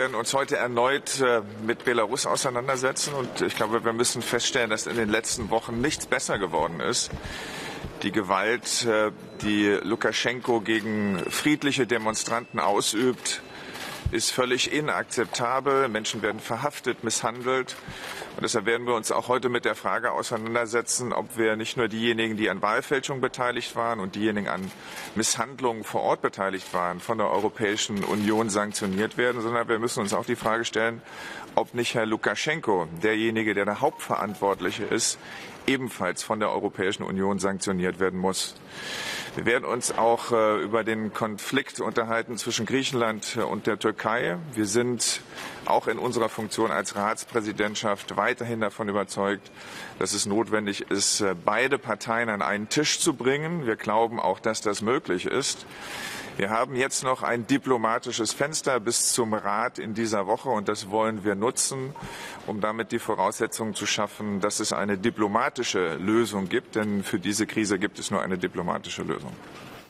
werden uns heute erneut äh, mit Belarus auseinandersetzen. Und ich glaube, wir müssen feststellen, dass in den letzten Wochen nichts besser geworden ist. Die Gewalt, äh, die Lukaschenko gegen friedliche Demonstranten ausübt, ist völlig inakzeptabel. Menschen werden verhaftet, misshandelt. Und deshalb werden wir uns auch heute mit der Frage auseinandersetzen, ob wir nicht nur diejenigen, die an Wahlfälschung beteiligt waren und diejenigen an Misshandlungen vor Ort beteiligt waren, von der Europäischen Union sanktioniert werden, sondern wir müssen uns auch die Frage stellen, ob nicht Herr Lukaschenko, derjenige, der der Hauptverantwortliche ist, ebenfalls von der Europäischen Union sanktioniert werden muss. Wir werden uns auch äh, über den Konflikt unterhalten zwischen Griechenland und der Türkei. Wir sind auch in unserer Funktion als Ratspräsidentschaft weiterhin davon überzeugt, dass es notwendig ist, äh, beide Parteien an einen Tisch zu bringen. Wir glauben auch, dass das möglich ist. Wir haben jetzt noch ein diplomatisches Fenster bis zum Rat in dieser Woche und das wollen wir nutzen, um damit die Voraussetzungen zu schaffen, dass es eine diplomatische Lösung gibt. Denn für diese Krise gibt es nur eine diplomatische Lösung.